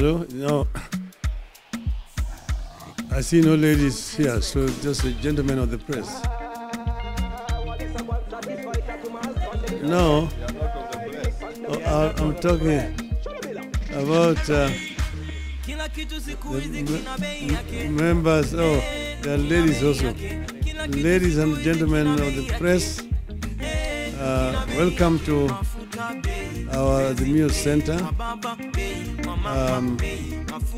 Hello? No. I see no ladies here, so just a gentleman of the press. No. Oh, I'm talking about uh, members. Oh, there are ladies also. Ladies and gentlemen of the press, uh, welcome to our the Mio Center. Um,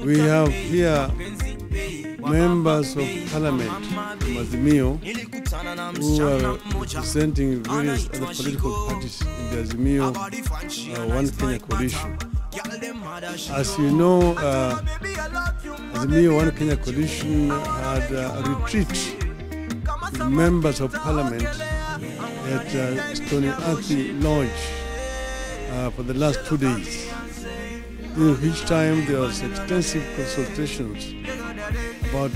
we have here members of parliament from Azimio who are representing various other political parties in the Azimio uh, One Kenya coalition. As you know, uh, Azimio One Kenya coalition had uh, a retreat with members of parliament at uh, Stony Athi Lodge uh, for the last two days. During which time there was extensive consultations about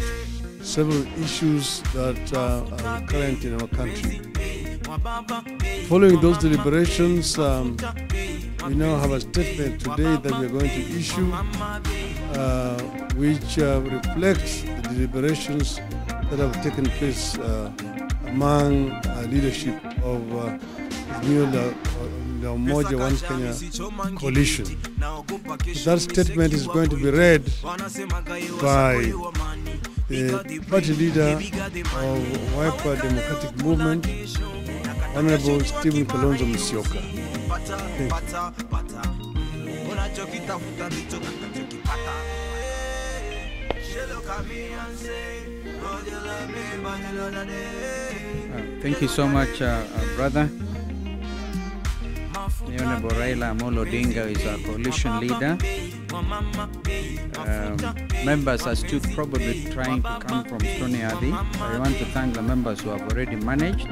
several issues that uh, are current in our country. Following those deliberations, um, we now have a statement today that we are going to issue, uh, which uh, reflects the deliberations that have taken place uh, among uh, leadership of uh, Azimio la, la Umoja One Kenya coalition. That statement is going to be read by the party leader of Wiper Democratic Movement, Honorable Stephen Kalonzo Musyoka. Uh, Thank you so much, uh, uh, brother. The Honorable Raila Amolo Odinga is our coalition leader. Um, members are still probably trying to come from Stony Athi. I want to thank the members who have already managed.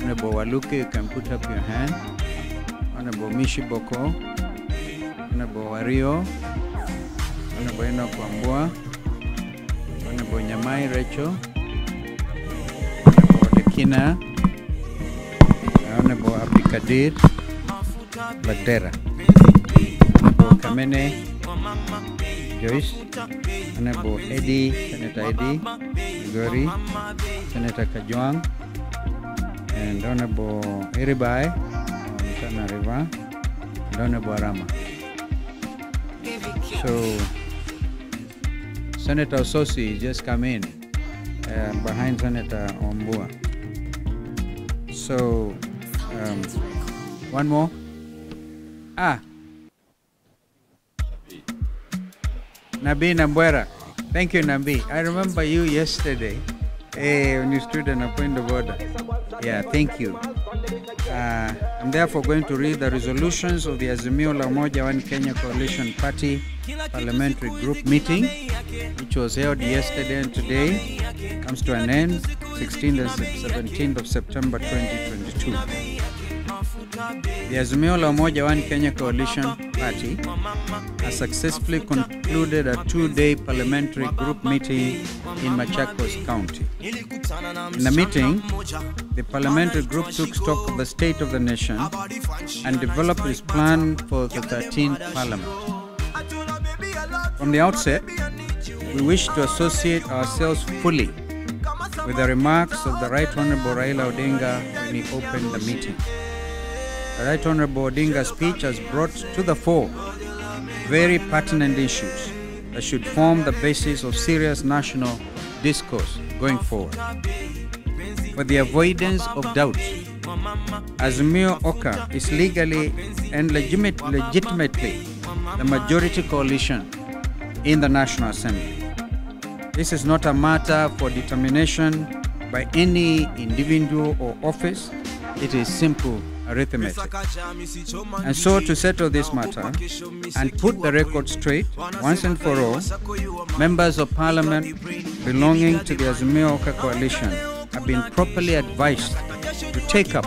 Honorable Waluke, you can put up your hand. Honorable Mishi Mboko, Honorable Wario, Honorable Enoch Wambua, Honorable Nyamai Rachel, Honorable Lekina, Honorable Honorable Kamene Joyce, Honorable Eddie, Senator Eddie Gori, Senator Kajwang, and Honorable Iribai on Tana River, and Honorable Arama. So, Senator Sosi just come in uh, behind Senator Ombua. So, um, one more. Ah. Nabi Nambwera. Thank you, Nabi. I remember you yesterday eh, when you stood on a point of order. Yeah, thank you. Uh, I'm therefore going to read the resolutions of the Azimio la Umoja One Kenya Coalition Party Parliamentary Group meeting, which was held yesterday and today, comes to an end 16th and 17th of September 2022. The Azimio la Umoja One Kenya Coalition Party has successfully concluded a two-day parliamentary group meeting in Machakos County. In the meeting, the parliamentary group took stock of the state of the nation and developed its plan for the 13th parliament. From the outset, we wish to associate ourselves fully with the remarks of the Right Honorable Raila Odinga when he opened the meeting. Right Honorable Odinga's speech has brought to the fore very pertinent issues that should form the basis of serious national discourse going forward. For the avoidance of doubt, Azimio Oka is legally and legitimate, legitimately the majority coalition in the National Assembly. This is not a matter for determination by any individual or office. It is simple arithmetic. And so, to settle this matter and put the record straight once and for all, members of parliament belonging to the Azimio Oka coalition have been properly advised to take up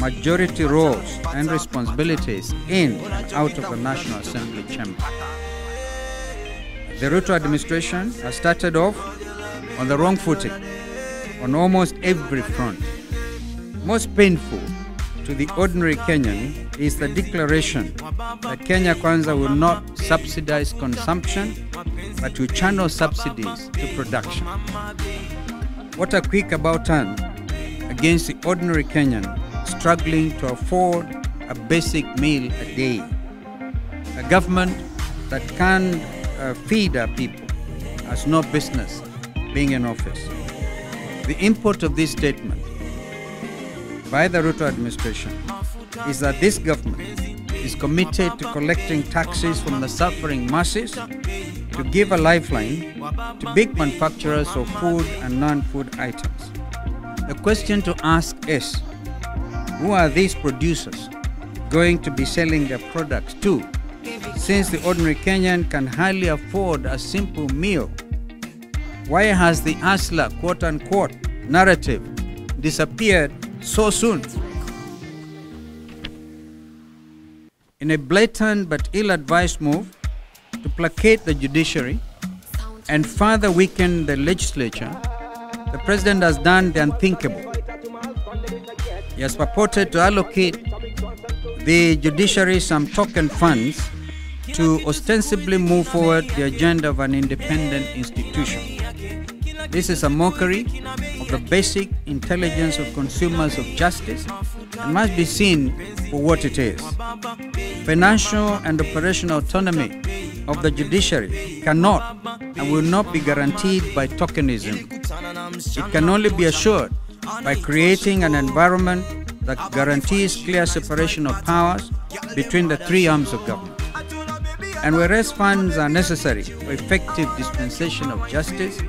majority roles and responsibilities in and out of the National Assembly chamber. The Ruto administration has started off on the wrong footing on almost every front. Most painful to the ordinary Kenyan is the declaration that Kenya Kwanza will not subsidize consumption, but will channel subsidies to production. What a quick about turn against the ordinary Kenyan struggling to afford a basic meal a day. A government that can uh, feed our people has no business being in office. The import of this statement by the Ruto administration is that this government is committed to collecting taxes from the suffering masses to give a lifeline to big manufacturers of food and non-food items. The question to ask is, who are these producers going to be selling their products to since the ordinary Kenyan can hardly afford a simple meal? Why has the hustler, quote unquote, narrative disappeared so soon? In a blatant but ill advised move to placate the judiciary and further weaken the legislature, the president has done the unthinkable. He has purported to allocate the judiciary some token funds to ostensibly move forward the agenda of an independent institution. This is a mockery the basic intelligence of consumers of justice and must be seen for what it is. Financial and operational autonomy of the judiciary cannot and will not be guaranteed by tokenism. It can only be assured by creating an environment that guarantees clear separation of powers between the three arms of government. And whereas funds are necessary for effective dispensation of justice,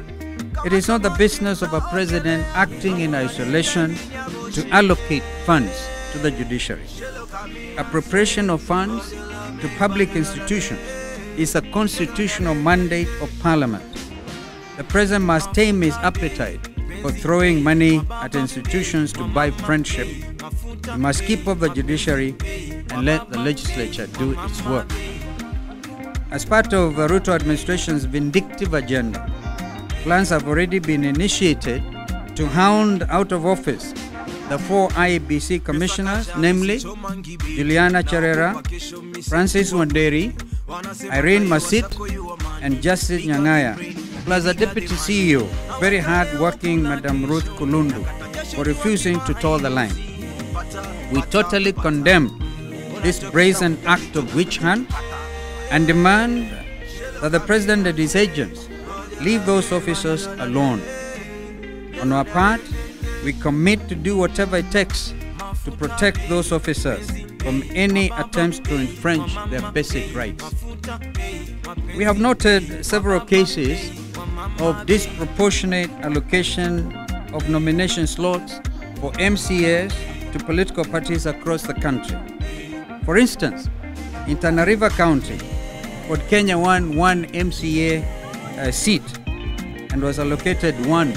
it is not the business of a president acting in isolation to allocate funds to the judiciary. Appropriation of funds to public institutions is a constitutional mandate of parliament. The president must tame his appetite for throwing money at institutions to buy friendship. He must keep up the judiciary and let the legislature do its work. As part of the Ruto administration's vindictive agenda, plans have already been initiated to hound out of office the four IEBC commissioners, namely Juliana Cherera, Francis Wanderi, Irene Masit, and Justus Nyangaya, plus the deputy CEO, very hard-working Madam Ruth Kulundu, for refusing to toe the line. We totally condemn this brazen act of witch hunt and demand that the president and his agents leave those officers alone. On our part, we commit to do whatever it takes to protect those officers from any attempts to infringe their basic rights. We have noted several cases of disproportionate allocation of nomination slots for MCAs to political parties across the country. For instance, in Tana River County, Ford Kenya won one MCA uh, seat and was allocated one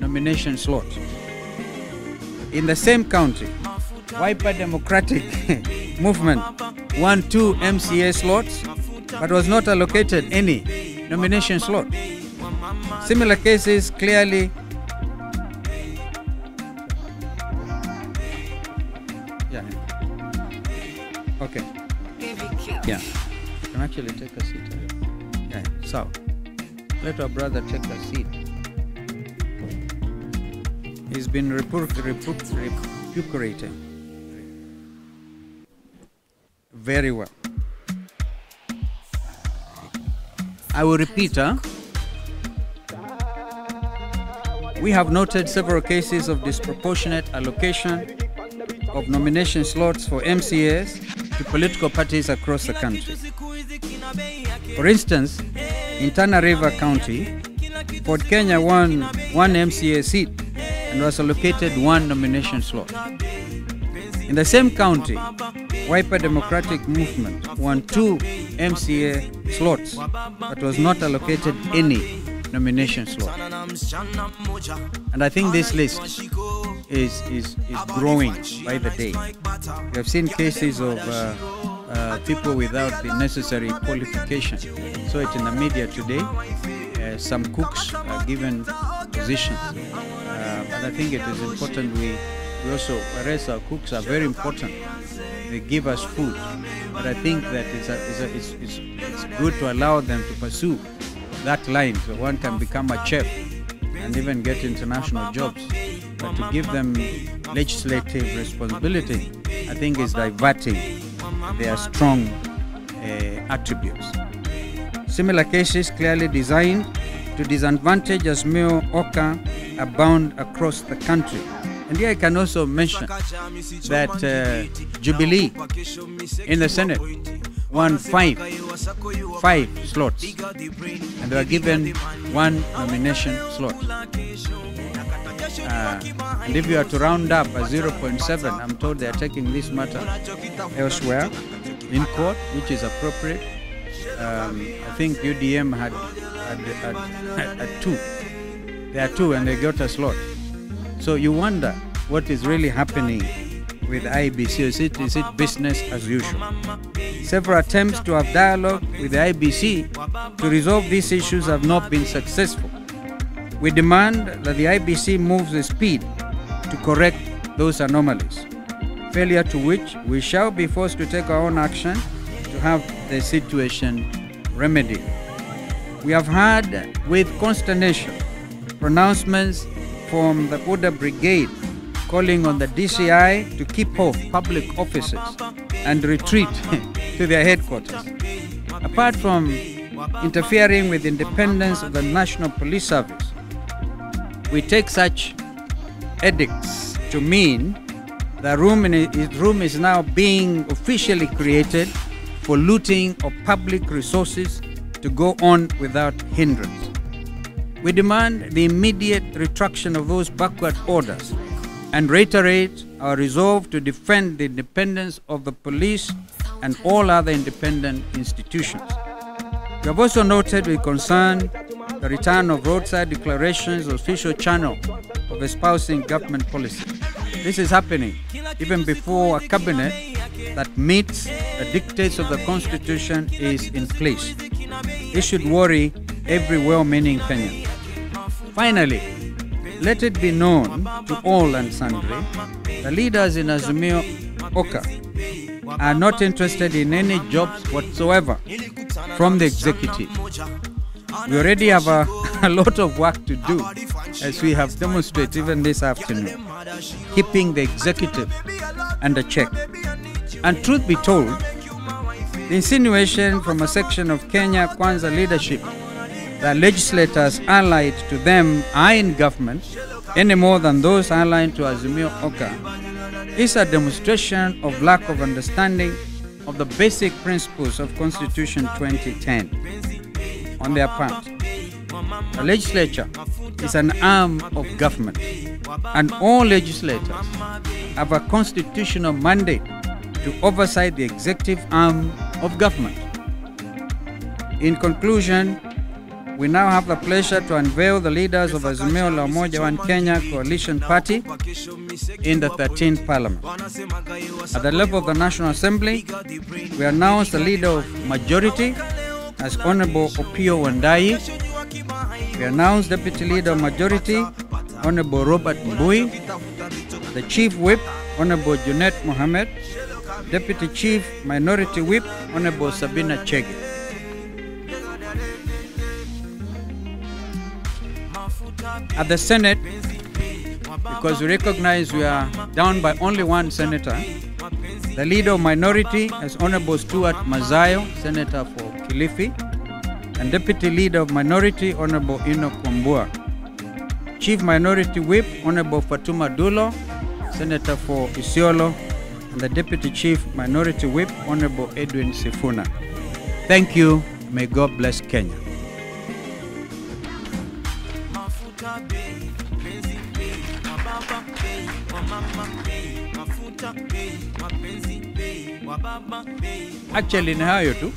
nomination slot. In the same county, Wiper Democratic Movement won two MCA slots but was not allocated any nomination slot. Similar cases clearly yeah. Okay. Yeah. You can actually take a seat. Yeah. So let our brother take a seat. He's been recuperating. Very well. I will repeat, huh? We have noted several cases of disproportionate allocation of nomination slots for MCAs to political parties across the country. For instance, in Tana River County, Fort Kenya won one MCA seat and was allocated one nomination slot. In the same county, Wiper Democratic Movement won two MCA slots but was not allocated any nomination slot. And I think this list is, is, is growing by the day. We have seen cases of uh, uh, people without the necessary qualification. So it in the media today. Uh, some cooks are given positions. Uh, but I think it is important we, we also, whereas our cooks are very important, they give us food. But I think that it's, a, it's, a, it's, it's, it's good to allow them to pursue that line so one can become a chef and even get international jobs. But to give them legislative responsibility, I think is diverting their strong uh, attributes. Similar cases clearly designed to disadvantage Azimio Oka abound across the country. And here I can also mention that uh, Jubilee in the Senate won five, five slots, and they were given one nomination slot. Uh, and if you are to round up a 0.7, I'm told they are taking this matter elsewhere in court, which is appropriate. Um, I think UDM had, had, had, had, had two. they are two, and they got a slot. So you wonder what is really happening with IBC. Is it, is it business as usual? Several attempts to have dialogue with the IBC to resolve these issues have not been successful. We demand that the IBC moves with speed to correct those anomalies, failure to which we shall be forced to take our own action to have the situation remedied. We have heard with consternation pronouncements from the Order Brigade calling on the DCI to keep off public offices and retreat to their headquarters. Apart from interfering with the independence of the National Police Service, we take such edicts to mean the room, in it, room is now being officially created for looting of public resources to go on without hindrance. We demand the immediate retraction of those backward orders and reiterate our resolve to defend the independence of the police and all other independent institutions. We have also noted with concern the return of roadside declarations, as official channel of espousing government policy. This is happening even before a cabinet that meets the dictates of the Constitution is in place. This should worry every well-meaning Kenyan. Finally, let it be known to all and sundry, the leaders in Azimio Oka are not interested in any jobs whatsoever from the executive. We already have a, a lot of work to do, as we have demonstrated even this afternoon, keeping the executive under check. And truth be told, the insinuation from a section of Kenya Kwanza leadership that legislators allied to them are in government any more than those allied to Azimio Oka is a demonstration of lack of understanding of the basic principles of Constitution 2010 on their part. The legislature is an arm of government, and all legislators have a constitutional mandate to oversight the executive arm of government. In conclusion, we now have the pleasure to unveil the leaders of Azimio La Umoja One Kenya Coalition Party in the 13th Parliament. At the level of the National Assembly, we announce the leader of majority as Honorable Opiyo Wandayi. We announce Deputy Leader of Majority, Honorable Robert Mbui. The Chief Whip, Honorable Junet Mohamed. Deputy Chief Minority Whip, Honorable Sabina Chege. At the Senate, because we recognize we are down by only one senator, the leader of minority is Honorable Stewart Madzayo, Senator for Kilifi, and Deputy Leader of Minority, Honorable Enoch Wambua. Chief Minority Whip, Honorable Fatuma Dulo, Senator for Isiolo, and the Deputy Chief Minority Whip, Honorable Edwin Sifuna. Thank you. May God bless Kenya. Actually, ni hayo tu.